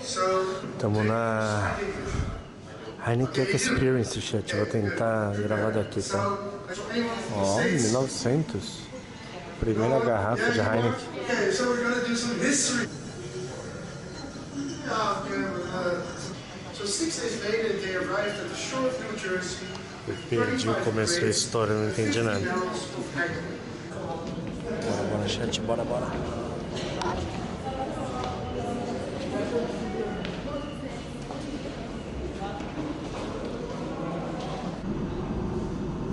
Estamos na Heineken Experience, chat. Vou tentar gravar daqui, tá? Ó, 1900. Primeira garrafa de Heineken. Oh. Eu perdi o começo da história, não entendi nada. Bora, bora, chat, bora, bora.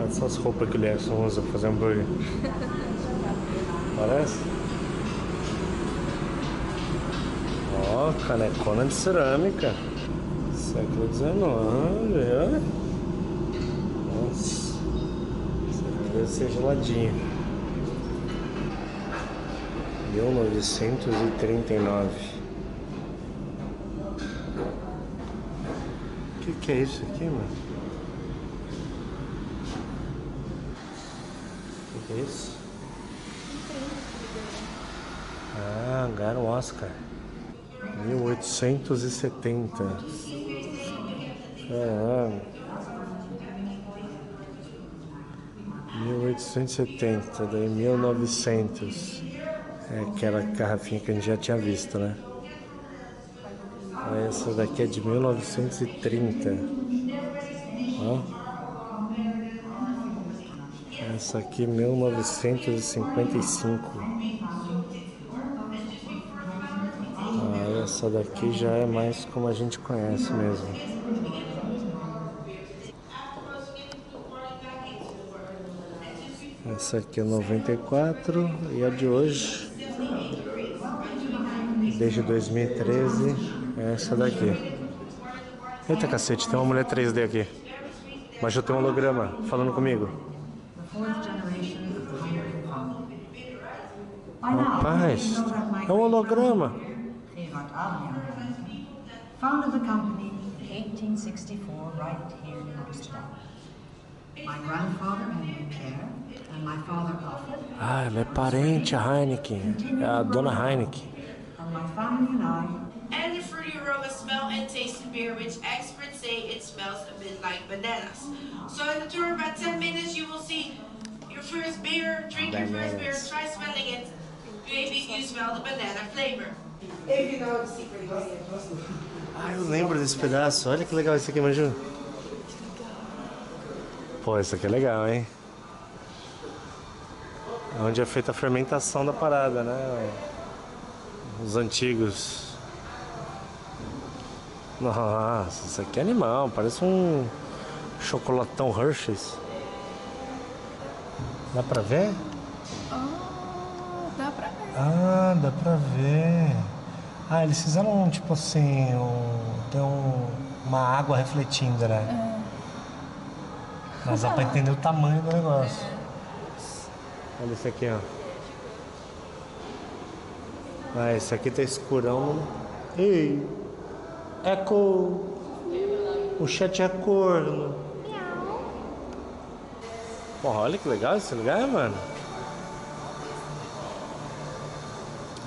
Olha essas roupas que o Lerson usa pra fazer hambúrguer. Parece? Ó, canecona de cerâmica. Século XIX, olha. Nossa. Deve ser geladinho. 1939. O que, que é isso aqui, mano? Que, é isso? Ah, ganharam o Oscar. 1870. Caramba. 1870, daí 1900. É aquela garrafinha que a gente já tinha visto, né? Essa daqui é de 1930. Essa aqui 1955. Ah, essa daqui já é mais como a gente conhece mesmo. Essa aqui é 94 e a de hoje, desde 2013, é essa daqui. Eita cacete, tem uma mulher 3D aqui. Mas eu tenho um holograma falando comigo. Rapaz, é um holograma. Founded the company in 1864 right here in Amsterdam. My grandfather Henry Kerr and my father Alfred Ah, ela é parente, a Heineken. É a dona Heineken. and my family and I And the fruity aroma smell and taste of beer, which experts say it smells a bit like bananas. So in the tour of about 10 minutes, you will see your first beer, drink your first beer, Bananas. try smelling it. Maybe you smell the banana flavor. If you know the secret ingredient. Ah, eu lembro desse pedaço. Olha que legal esse aqui, Maju. Pô, esse aqui é legal, hein? É onde é feita a fermentação da parada, né? Os antigos. Nossa, isso aqui é animal. Parece um chocolatão Hershey's. Dá pra ver? Dá pra ver. Ah, dá pra ver. Ah, eles fizeram um tipo assim, um, tem um, uma água refletindo, né? Mas dá pra entender o tamanho do negócio. Olha esse aqui, ó. Ah, esse aqui tá escurão. Ei! Eco! O chat é corno. Porra, olha que legal esse lugar, mano.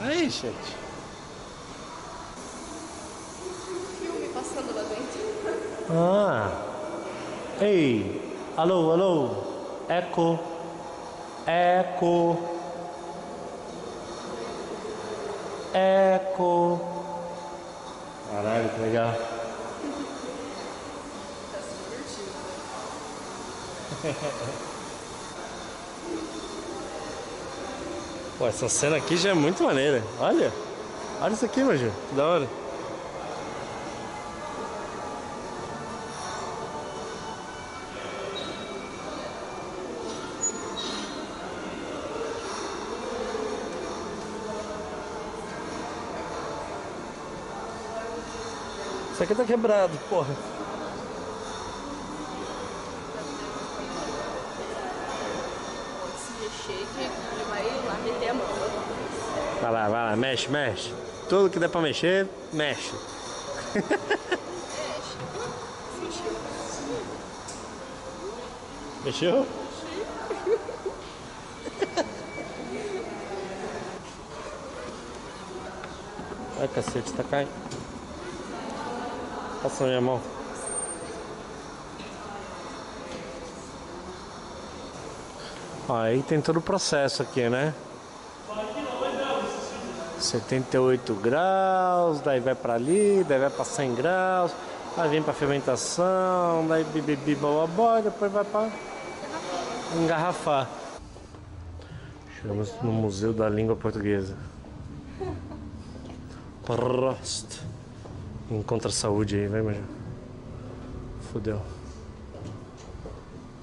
Aí, chat. Filme passando lá dentro. Ah. Ei. Alô, alô. Eco. Eco. Eco. Caralho, que legal. Pô, essa cena aqui já é muito maneira. Olha. Olha isso aqui, Maju. Que da hora. Isso aqui tá quebrado, porra. Pode se mexer que ele vai lá meter a mão. Vai lá, vai lá, mexe, mexe. Tudo que der pra mexer, mexe. Mexeu? Ai, cacete, tá caindo. Passa na minha mão. Aí tem todo o processo aqui, né? 78 graus, daí vai pra ali, daí vai pra 100 graus, aí vem pra fermentação, daí bibibi bababó, depois vai pra engarrafar. Chegamos no Museu da Língua Portuguesa. Prost. Encontra saúde aí, vai, Major. Fudeu.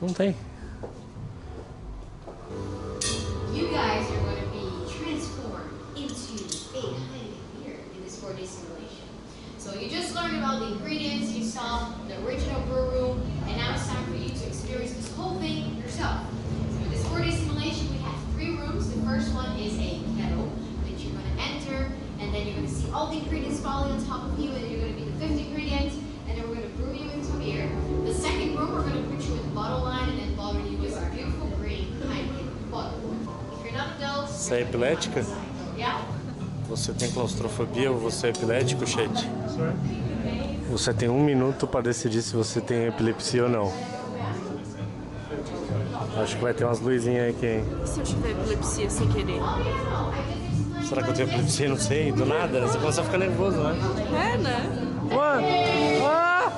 Não tem. Você é epilética? Você tem claustrofobia ou você é epilético, chat? Você tem um minuto para decidir se você tem epilepsia ou não. Acho que vai ter umas luzinhas aqui, hein? E se eu tiver epilepsia sem querer? Será que eu tenho epilepsia? Não sei, do nada. Você começa a ficar nervoso, né? É, né? Ué! Ah!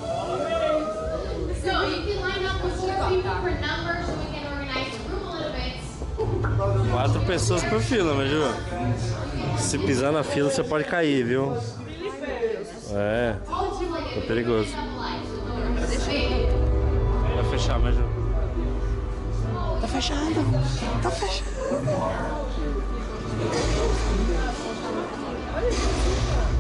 So you can line up with four people per number so we can organize the room a little bit. Quatro pessoas por fila, mas Ju. Se pisar na fila, você pode cair, viu? É, é perigoso. Vai fechar, mas Ju. We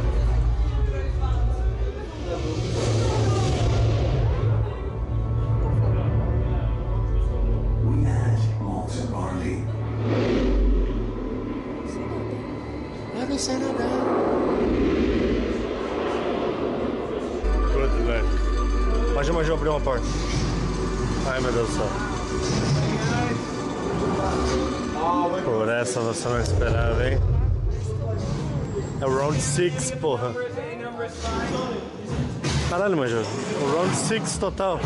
Pode mais abrir uma porta. Ai, meu Deus do céu. Por essa você não esperava, hein? É o round 6, porra. Caralho, Major. O round 6 total.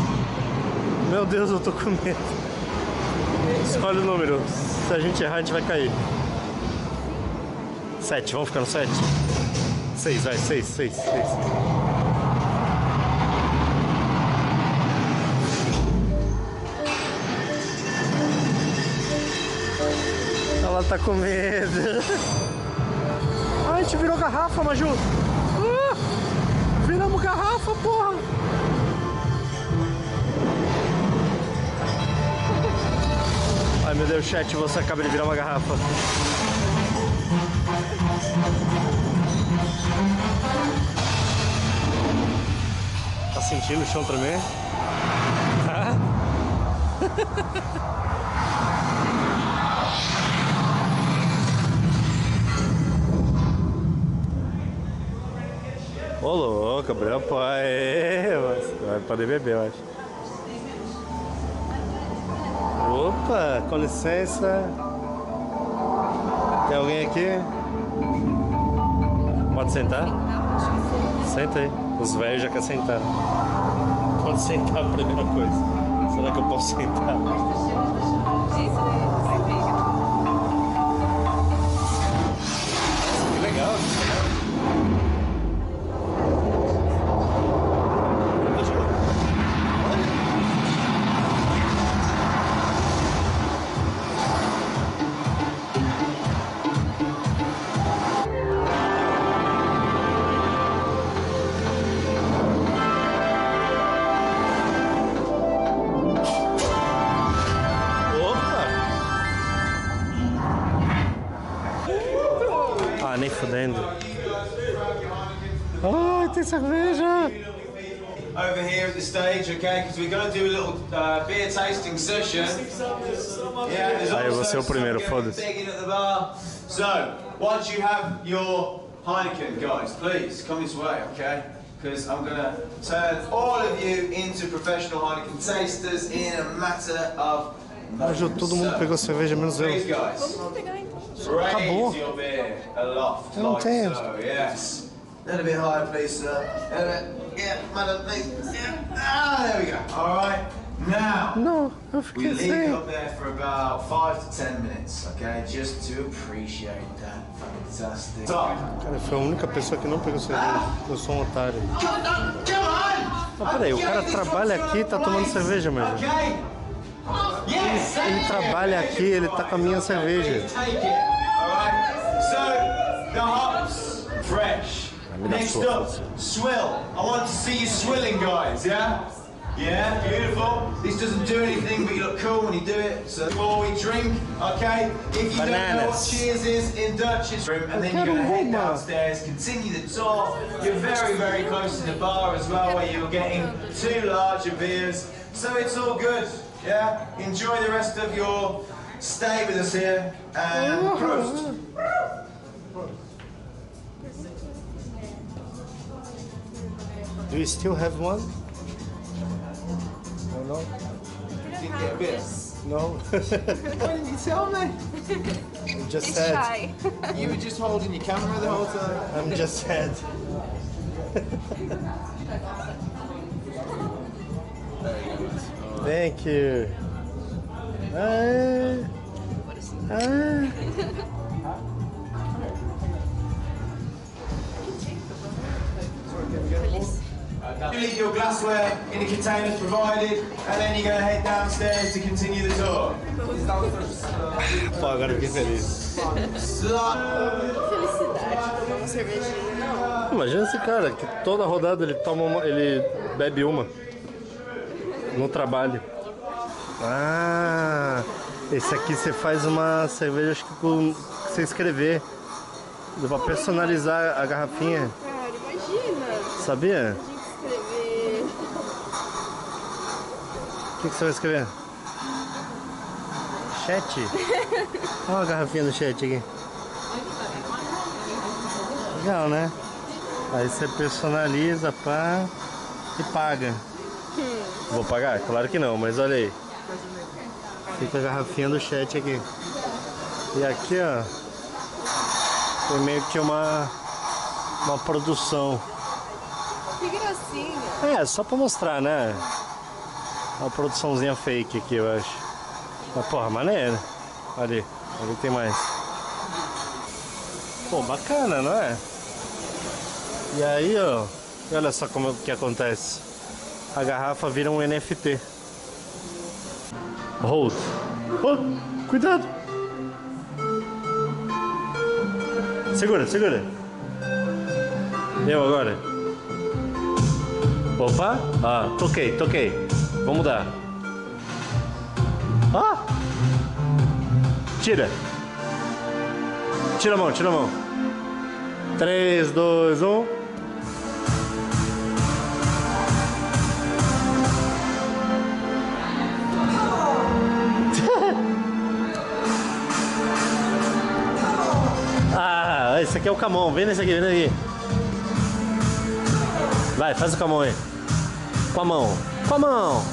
Meu Deus, eu tô com medo. Escolhe o número. Se a gente errar, a gente vai cair. 7, vamos ficar no 7? 6, vai, 6, 6, 6. Ela tá com medo. Ai, a gente virou garrafa, Maju. Ah, viramos garrafa, porra. Ai, meu Deus, chat, você acaba de virar uma garrafa. Tá sentindo o chão tremer? Tá? Ô louco, abriu a mas Vai poder beber, eu acho. Opa, com licença. Tem alguém aqui? Pode sentar? Senta aí. Os velhos já querem sentar. Pode sentar a primeira coisa. Será que eu posso sentar? Session. Yeah, Aí, você é o also primeiro, foda-se. begging at the bar. So, once you have your Heineken, guys, please come this way, okay? Because I'm going to turn all of you into professional Heineken tasters in a matter of Hoje todo mundo pegou cerveja, menos eu. Please, guys. Acabou. Raise your beer aloft Eu não like tenho. so. Yes. A little bit higher, please, sir. A little bit. Yeah, madam, please. Yeah. Ah, there we go. All right. Now. Não, eu We fiquei leave it sem. up there for about five to ten minutes, okay? Just to appreciate that fantastic. So, Cara, foi a única pessoa que não pegou cerveja. Eu sou um otário. come on, come on! Ah, peraí, o cara trabalha aqui e tá tomando cerveja, meu. Okay. Yes. Ele trabalha aqui, ele tá com a minha cerveja. Fresh. me dá Next sua, up, swill. I want to see you swilling, guys. Yeah. Yeah, beautiful. This doesn't do anything, but you look cool when you do it. So before we drink, okay? If you don't know what Bananas. cheers is in Dutch, it's room, and then you're going to head downstairs, continue the tour. You're very, very close to the bar as well, where you're getting two larger beers. So it's all good. Yeah. Enjoy the rest of your stay with us here, and Prost. Do you still have one? No, no. Didn't get a. No. Why didn't you tell me? just It's sad. shy. You were just holding your camera the whole time. I'm just sad. Thank you. Ah, ah. You leave your glassware in the containers provided, and then you're going to head downstairs to continue the tour. Pô, agora eu fiquei feliz. Felicidade, tomar uma cervejinha, não. Imagina esse cara que toda rodada ele toma uma, ele bebe uma no trabalho. Ah, esse aqui você faz uma cerveja acho que com que você escrever. Dá pra personalizar a garrafinha, Cara, imagina. sabia? A gente escrever. O que, que você vai escrever? Chat? Olha a garrafinha do chat aqui. Legal, né? Aí você personaliza, pá, e paga. Vou pagar? Claro que não, mas olha aí. Fica a garrafinha do chat aqui. E aqui, ó, tem meio que uma, uma produção. Que gracinha. É, só pra mostrar, né? Uma produçãozinha fake aqui, eu acho. Mas, porra, maneiro. Ali, ali tem mais. Pô, bacana, não é? E aí, ó, olha só como que acontece. A garrafa vira um NFT. Hold. Oh, cuidado. Segura, segura. Eu agora. Opa! Ah, toquei, toquei. Vamos dar. Ah! Tira. Tira a mão, tira a mão. 3, 2, 1. Ah, esse aqui é o Camon. Vem nesse aqui, vem nesse aqui. Vai, faz o Camon aí. Com a mão. Com a mão.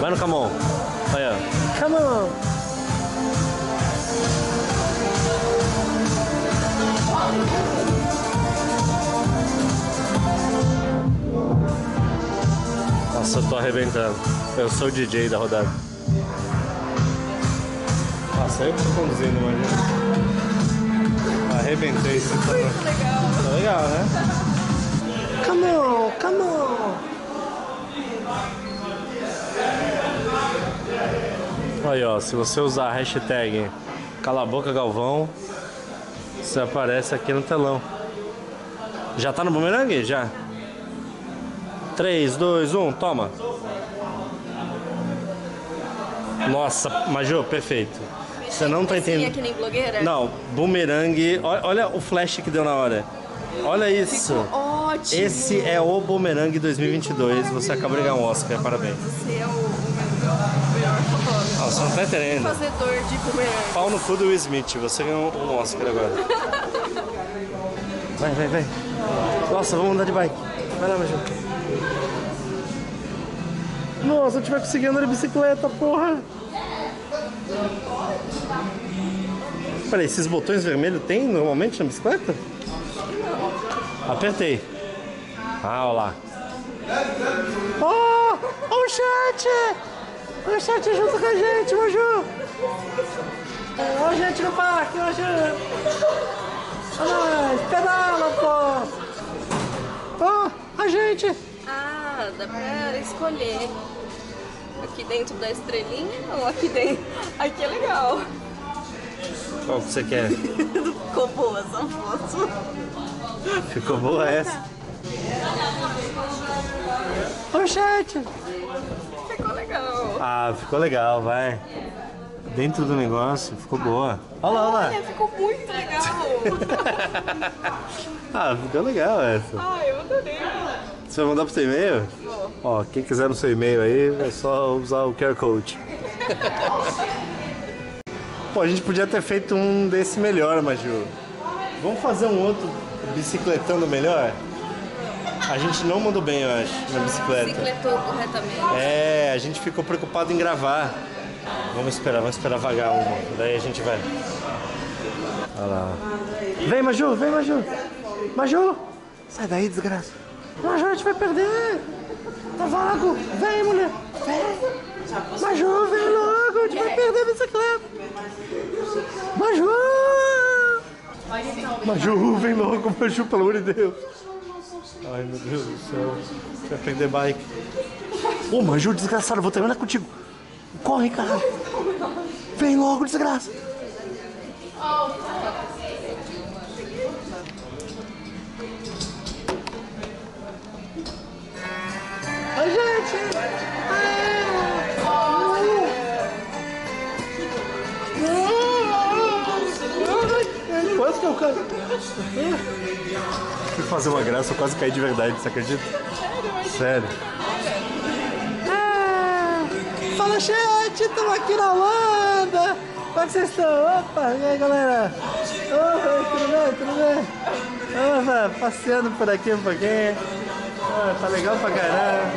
Vai no Camon. Aí, ó. Camon. Nossa, eu tô arrebentando. Eu sou o DJ da rodada. Nossa, eu que tô conduzindo, imagina. Arrebentei. Isso tá... Legal. Tá legal, né? Come on, come on. Aí, ó, se você usar a hashtag Cala a Boca Galvão, você aparece aqui no telão. Já tá no bumerangue? Já. 3, 2, 1, toma. Nossa, Majô, perfeito. Você não tá entendendo. que nem blogueira? Não, bumerangue. Olha, olha o flash que deu na hora. Olha isso. Ótimo. Esse é o Bumerangue 2022. Você acabou de ganhar um Oscar. Parabéns. Você é o, o melhor fotógrafo. Nossa, você não tá entendendo. Fazedor de bumerangue. Pau no cu do Will Smith. Você ganhou um Oscar agora. Vai, vai, vai. Nossa, vamos andar de bike. Vai lá, Maju. Nossa, a gente vai conseguir andar de bicicleta, porra. Peraí, esses botões vermelhos tem normalmente na bicicleta? Apertei. Ah, olha lá. Oh, o chat! O chat junto com a gente, Maju! Olha a gente no parque, Maju! Olha nós, pedala, pô! Oh, a gente! Ah, dá pra escolher. Aqui dentro da estrelinha ou aqui dentro? Aqui é legal. Qual que você quer? Ficou boa essa foto. Ficou boa essa? Chat! Ficou legal. Ah, ficou legal, vai. Dentro do negócio, ficou boa. Olha lá, olha lá. Olha, ficou muito legal. Ah, ficou legal essa. Ai, eu adorei. Você vai mandar pro seu e-mail? Ó, quem quiser no seu e-mail aí, é só usar o QR Code. Pô, a gente podia ter feito um desse melhor, Maju. Vamos fazer um outro bicicletando melhor? A gente não mandou bem, eu acho, na bicicleta. Bicicletou corretamente. É, a gente ficou preocupado em gravar. Vamos esperar, vamos esperar vagar uma. Daí a gente vai. Olha lá. Vem, Maju, vem, Maju. Maju! Sai daí, desgraça. Maju, a gente vai perder. Tá vago. Vem, mulher. Vem. Maju, vem logo. A gente vai perder a bicicleta. Maju! Maju, vem logo, Maju, pelo amor de Deus. Ai, meu Deus do céu. Vai perder bike. Ô, Maju, desgraçado, eu vou terminar contigo. Corre, caralho. Vem logo, desgraça. Oi, gente. Quase que eu caí. Fui fazer uma graça, eu quase caí de verdade, você acredita? Sério. Ah, fala chat, estamos aqui na Holanda. Como é vocês estão? Opa, e aí galera? Oi, tudo bem, tudo bem? Opa, passeando por aqui um pouquinho. Ah, tá legal pra caramba.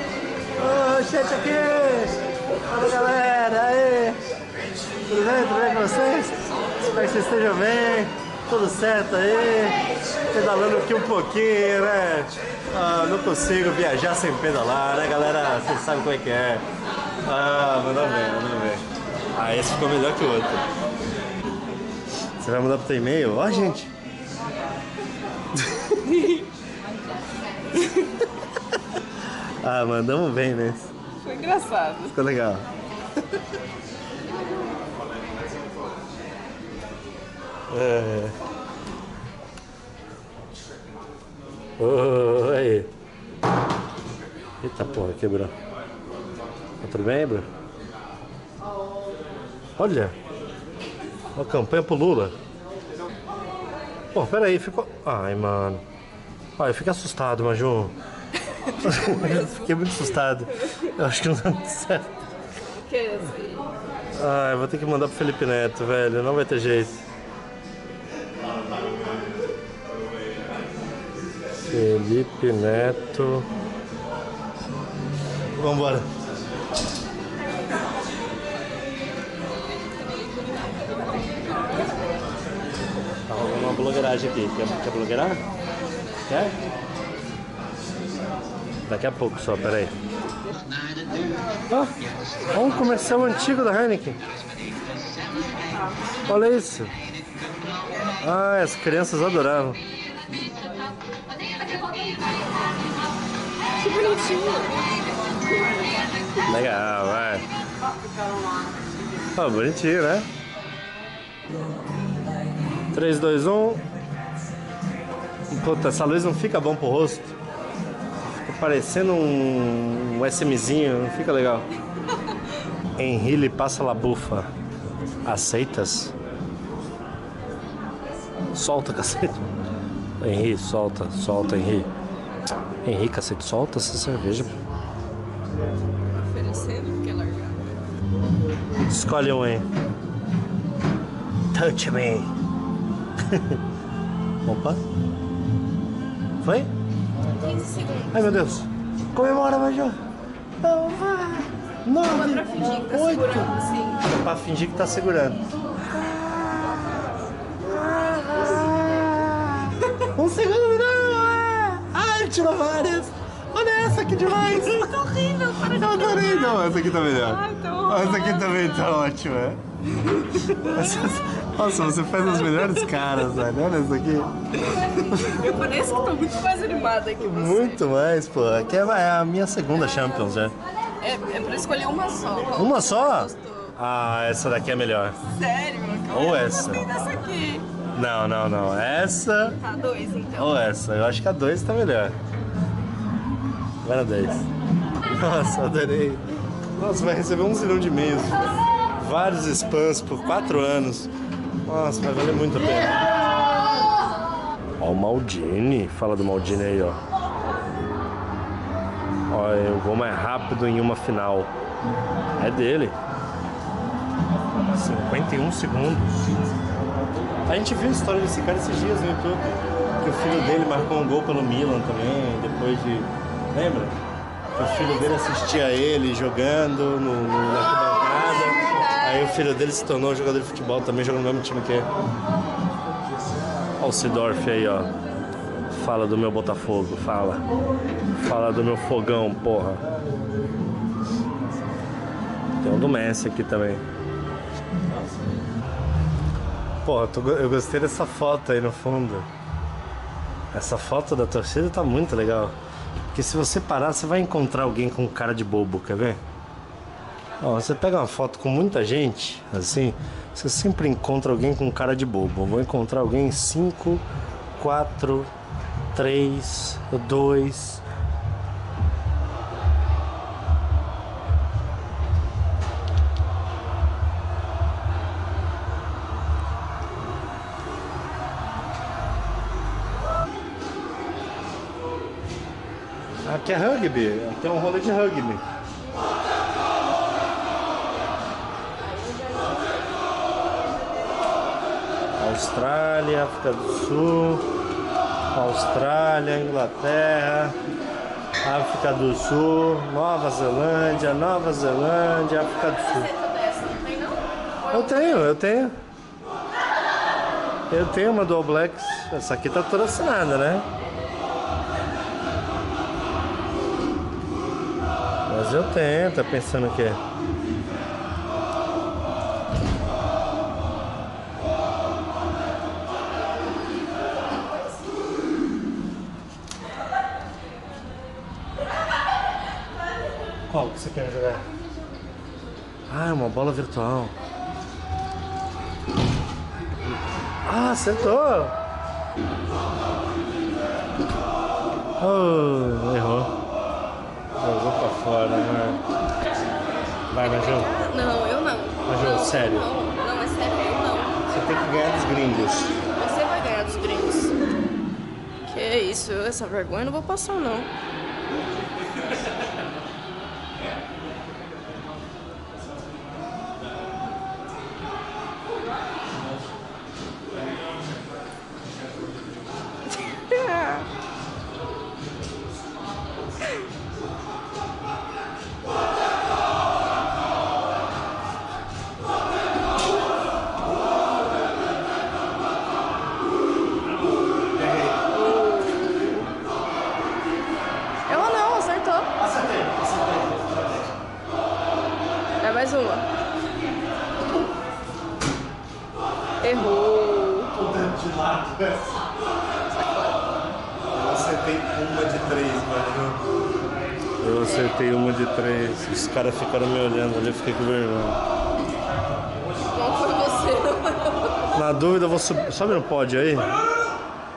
Ô, chat aqui! Fala galera, aí! Tudo bem, tudo bem com vocês? Espero que vocês estejam bem, tudo certo aí, pedalando aqui um pouquinho, né? Ah, não consigo viajar sem pedalar, né galera? Vocês sabem como é que é. Ah, mandou bem, mandou bem. Ah, esse ficou melhor que o outro. Você vai mandar pro teu e-mail? Ó, gente! ah, mandamos bem nesse. Foi engraçado. Ficou legal. É. Oi. Eita porra, quebrou. Tá tudo bem? Olha. Uma campanha pro Lula. Pô, pera aí, ficou. Ai, mano. Ai, eu fiquei assustado, Maju. fiquei muito assustado. Eu acho que não dando certo. Que é? Ah, eu vou ter que mandar pro Felipe Neto, velho. Não vai ter jeito. Felipe Neto. Vambora. Tá rolando uma blogueiragem aqui. Quer, quer blogueirar? Quer? Daqui a pouco só, peraí. Ah, olha um comercial antigo da Heineken. Olha isso. Ah, as crianças adoravam. Legal, vai. Ah, bonitinho, né? 3, 2, 1. Puta, essa luz não fica bom pro rosto. Fica parecendo um, um SMzinho, não fica legal. Henri passa la bufa. Aceitas? Solta, cacete. Henri, solta, solta, Henri. Henri, cacete, solta essa cerveja. Oferecendo, quer largar. Escolhe um aí. Touch me. Opa. Foi? 15 segundos. Ai meu Deus. Comemora, Major. Não vai. Nove, pra fingir que tá oito. segurando assim. É pra fingir que tá segurando. Um segundo, não! é. Ah, ele tirou várias! Olha essa aqui demais! Tá horrível, para de Eu adorei, não, essa aqui tá melhor. Ai, tá Essa aqui também tá ótima. Nossa, você faz as melhores caras, velho. Olha essa aqui. Eu pareço que tô muito mais animada que você. Muito mais, pô. Aqui é a minha segunda Champions, já. É, é pra escolher uma só. Uma só? Ah, essa daqui é melhor. Sério? Ou eu essa. gostei dessa aqui. Não, não, não. Essa Tá, dois então. ou essa. Eu acho que a 2 tá melhor. Vai na 10. Nossa, adorei. Nossa, vai receber um zilhão de e-mails. Vários spams por 4 anos. Nossa, vai valer muito a pena. Ó, o Maldini. Fala do Maldini aí, ó. Ó, é o gol mais rápido em uma final. É dele. 51 segundos. A gente viu a história desse cara esses dias no YouTube. Que o filho dele marcou um gol pelo Milan também, depois de. Lembra? Que o filho dele assistia ele jogando no, no, na arquibancada. Aí o filho dele se tornou jogador de futebol também, jogando no mesmo time que ele. Olha o Sidorf aí, ó. Fala do meu Botafogo, fala. Fala do meu fogão, porra. Tem um do Messi aqui também. Porra, tô eu gostei dessa foto aí no fundo. Essa foto da torcida tá muito legal. Porque se você parar, você vai encontrar alguém com cara de bobo, quer ver? Ó, você pega uma foto com muita gente, assim, você sempre encontra alguém com cara de bobo. Eu vou encontrar alguém em 5, 4, 3, 2. É rugby, tem um rolê de rugby. Austrália, África do Sul, Austrália, Inglaterra, África do Sul, Nova Zelândia, Nova Zelândia, África do Sul. Eu tenho, eu tenho. Eu tenho uma do All Blacks. Essa aqui tá toda assinada, né? Mas eu tenho, tá pensando o quê? Qual que você quer jogar? Ah, é uma bola virtual. Ah, acertou! Oh, errou. Jogou pra fora, né? Vai, Maju. Não, eu não. Maju, não, sério. Não, não, é sério, eu não. Você tem que ganhar dos gringos. Você vai ganhar dos gringos. Que isso, essa vergonha eu não vou passar não. Na dúvida, vou subir. Sobe no pódio aí.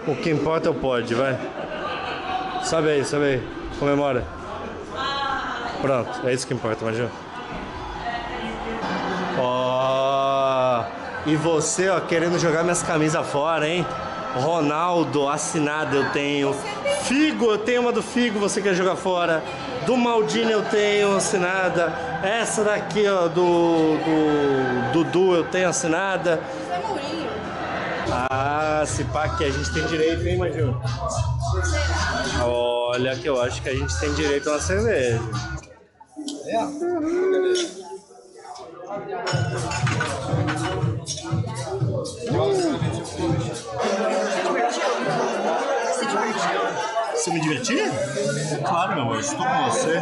O que importa é o pódio, vai. Sobe aí, sobe aí. Comemora. Pronto, é isso que importa, Maju. Ó. E você, ó, querendo jogar minhas camisas fora, hein? Ronaldo, assinado eu tenho. Figo, eu tenho uma do Figo, você quer jogar fora. Do Maldini eu tenho assinada. Essa daqui, ó, do, do Dudu eu tenho assinada. Ah, se pá que a gente tem direito, hein, Maju? Olha que eu acho que a gente tem direito a uma cerveja. É? Uhum. Divertir? Claro, meu amor, estou com você.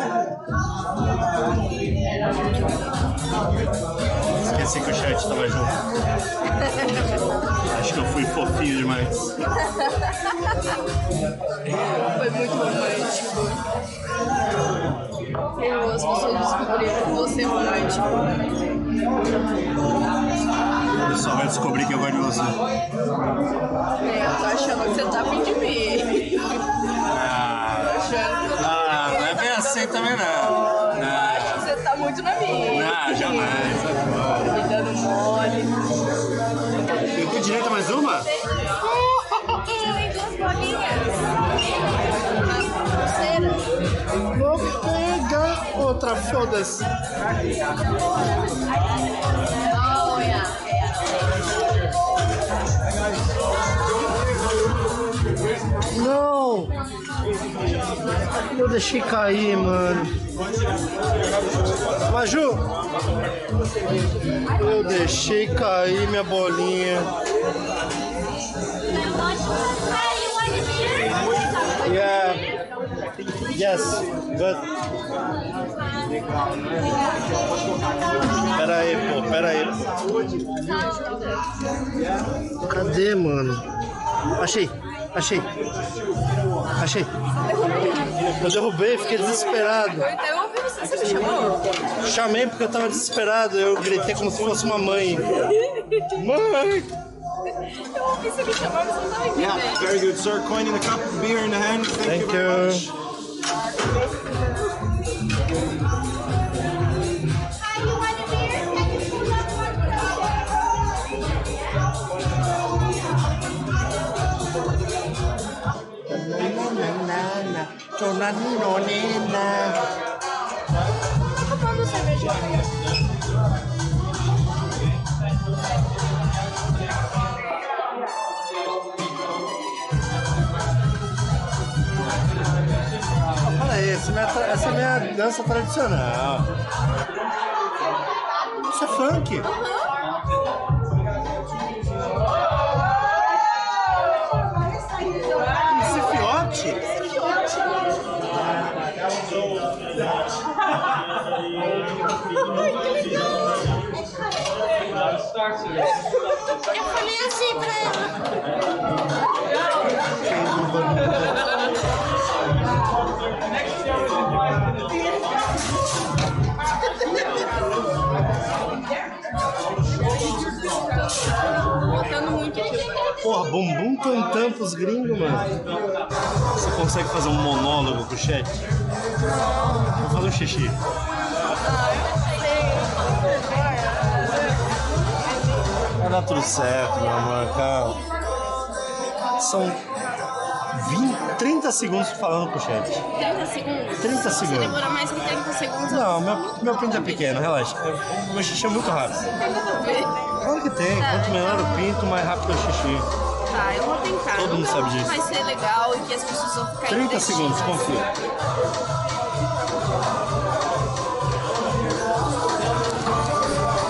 Esqueci que o chat estava junto. Acho que eu fui fofinho demais. Foi muito romântico. Eu, as pessoas descobriram você é romântico. O pessoal vai descobrir que eu gosto de você. É, eu tô achando que você tá afim de mim. Ah, Tô achando que ah, não é bem assim também não. Não, acho que você tá muito na minha. não jamais. Me dando mole. Eu tenho direito a mais uma? Tem duas bolinhas. Vou pegar outra, foda-se. Não! Eu deixei cair, mano. Maju! Eu deixei cair minha bolinha. Yeah. Yes, but. Pera aí, pô, pera aí. Cadê, mano? Achei, achei. Achei. Eu derrubei, fiquei desesperado. Você, você me chamou? Chamei porque eu tava desesperado, eu gritei como se fosse uma mãe. Mãe! Eu ouvi você me chamar, mas você não tava entendendo. Yeah, very good, sir. Coining the cup beer in the hand. Thank, Thank you Tomando cerveja. Olha aí, essa é, minha, tra- essa é minha dança tradicional. Isso é funk. Isso falei assim pra. Porra, bumbum cantando pros gringos, mano. Você consegue fazer um monólogo com o chat? Vou fazer um xixi. Dar tudo certo, meu amor, calma. São 20, 30 segundos falando com o chat. 30 segundos? 30 Você segundos. demora mais que 30 segundos. Não, meu, meu pinto é pequeno, relaxa. Eu- Meu xixi é muito rápido. Claro que tem. Tá, Quanto menor o pinto, mais rápido é o xixi. Tá, eu vou tentar. Todo mundo sabe disso. Vai ser legal e que as pessoas vão ficar 30 investidas. segundos, confia.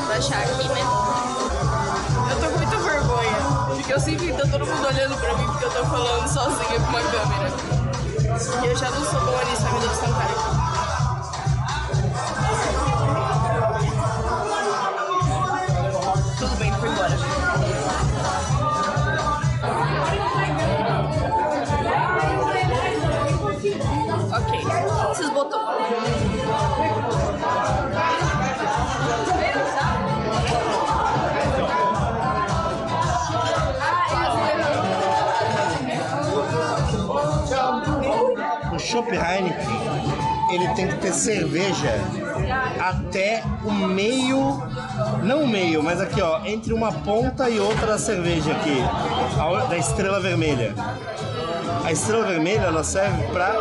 Vou achar aqui, né? Eu sempre tá todo mundo olhando pra mim porque eu tô falando sozinha com uma câmera. E eu já não sou boa nisso, meu Deus, cara. Heineken, ele tem que ter cerveja até o meio, não o meio, mas aqui ó, entre uma ponta e outra da cerveja aqui, da estrela vermelha. A estrela vermelha ela serve para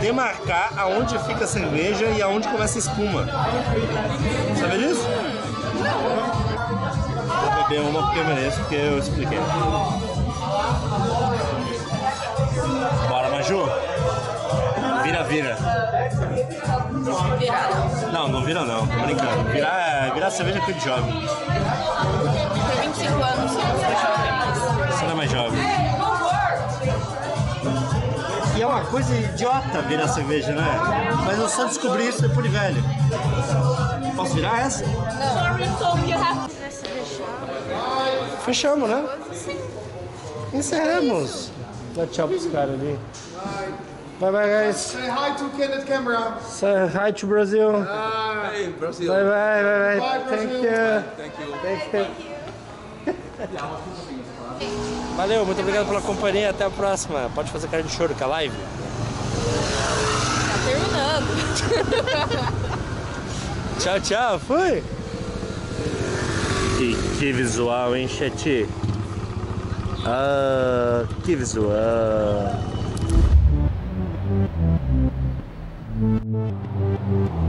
demarcar aonde fica a cerveja e aonde começa a espuma. Sabe disso? Vou beber uma porque eu mereço, porque eu expliquei. Bora, Maju. Vira, vira. Virada. Não, não vira não, tô brincando. Virar, virar cerveja é coisa de jovem. Tem 25 anos, eu sou jovem. Você não é mais jovem. coisa idiota virar cerveja, né? Mas eu só descobri isso depois de velho. Posso virar essa? Fechamos, né? Encerramos. Dá tchau pros caras ali. Bye bye, guys. Say hi to Kenneth camera. Say hi to Brazil. Hi, Brazil. Bye bye, bye bye. Bye, Thank Brazil. you. Thank you. Thank you. Valeu, muito obrigado pela companhia. Até a próxima. Pode fazer cara de choro com a live. Tá terminando. Tchau, tchau. Fui. E que visual, hein, chat? Ah, que visual. Thank you.